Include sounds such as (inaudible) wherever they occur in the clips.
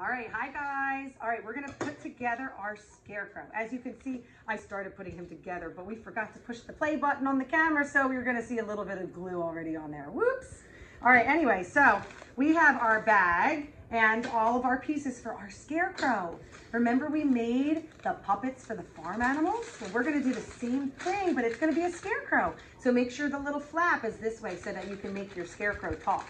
All right, hi guys. All right, we're gonna put together our scarecrow. As you can see, I started putting him together, but we forgot to push the play button on the camera, so we are gonna see a little bit of glue already on there. Whoops. All right, anyway, so we have our bag and all of our pieces for our scarecrow. Remember we made the puppets for the farm animals? Well, we're gonna do the same thing, but it's gonna be a scarecrow. So make sure the little flap is this way so that you can make your scarecrow talk.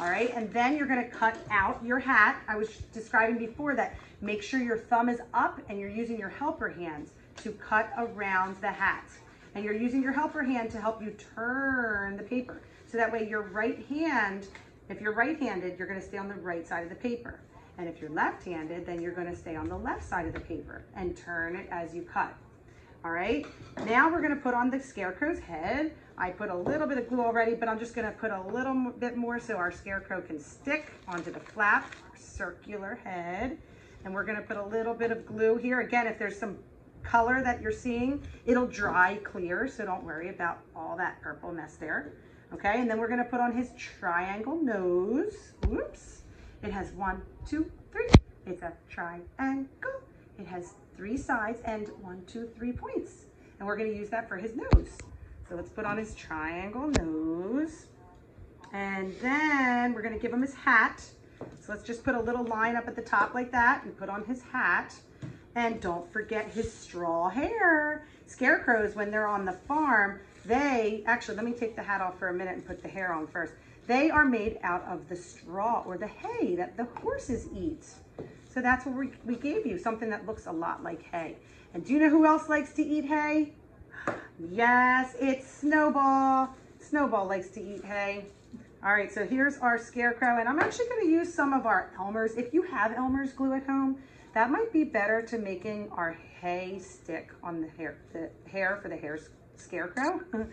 All right, and then you're gonna cut out your hat. I was describing before that make sure your thumb is up and you're using your helper hands to cut around the hat. And you're using your helper hand to help you turn the paper. So that way your right hand, if you're right-handed, you're gonna stay on the right side of the paper. And if you're left-handed, then you're gonna stay on the left side of the paper and turn it as you cut. All right, now we're gonna put on the scarecrow's head. I put a little bit of glue already, but I'm just gonna put a little bit more so our scarecrow can stick onto the flap, circular head. And we're gonna put a little bit of glue here. Again, if there's some color that you're seeing, it'll dry clear, so don't worry about all that purple mess there. Okay, and then we're gonna put on his triangle nose. Oops, It has one, two, three. It's a triangle. It has three sides and one, two, three points. And we're gonna use that for his nose. So let's put on his triangle nose. And then we're gonna give him his hat. So let's just put a little line up at the top like that and put on his hat. And don't forget his straw hair. Scarecrows, when they're on the farm, they, actually, let me take the hat off for a minute and put the hair on first. They are made out of the straw or the hay that the horses eat. So that's what we, we gave you, something that looks a lot like hay. And do you know who else likes to eat hay? (gasps) Yes, it's Snowball. Snowball likes to eat hay. All right, so here's our scarecrow, and I'm actually gonna use some of our Elmer's. If you have Elmer's glue at home, that might be better to making our hay stick on the hair, the hair for the hair scarecrow. (laughs)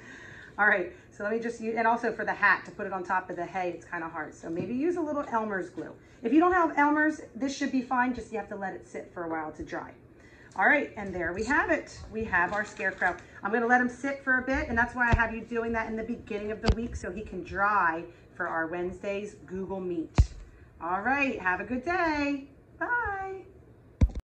All right, so let me just use, and also for the hat, to put it on top of the hay, it's kind of hard. So maybe use a little Elmer's glue. If you don't have Elmer's, this should be fine, just you have to let it sit for a while to dry. All right, and there we have it. We have our scarecrow. I'm gonna let him sit for a bit, and that's why I have you doing that in the beginning of the week so he can dry for our Wednesday's Google Meet. All right, have a good day. Bye.